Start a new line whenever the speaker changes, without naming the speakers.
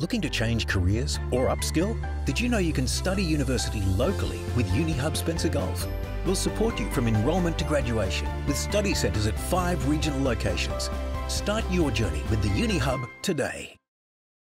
Looking to change careers or upskill? Did you know you can study university locally with UniHub Spencer Gulf? We'll support you from enrolment to graduation with study centres at five regional locations. Start your journey with the UniHub today.